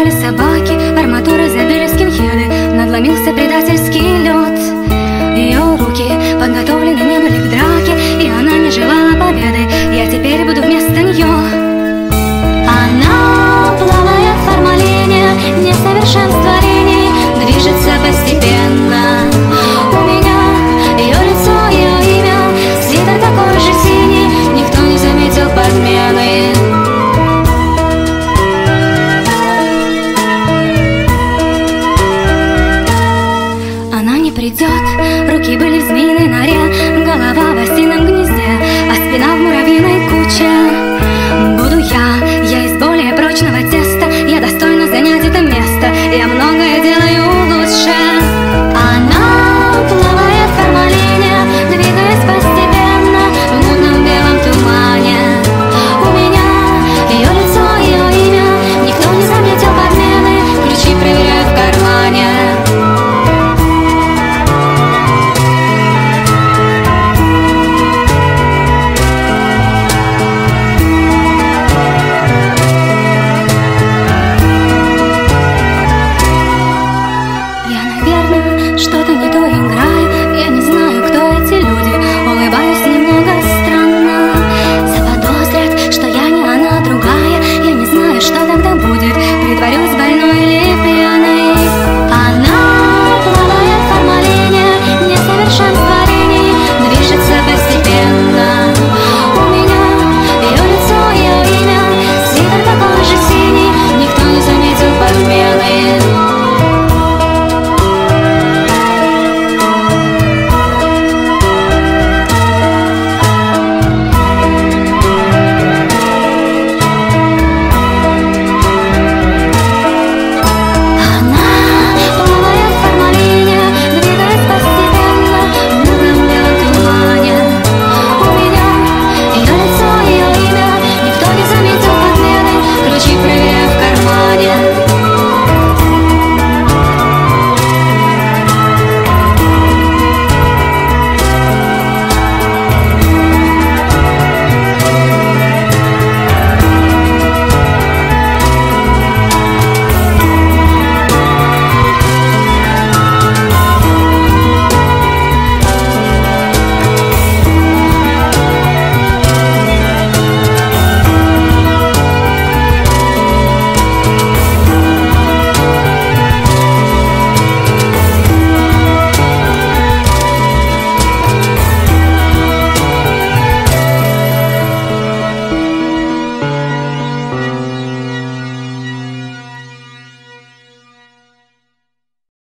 Ее разорвали собаки, Гибель изменит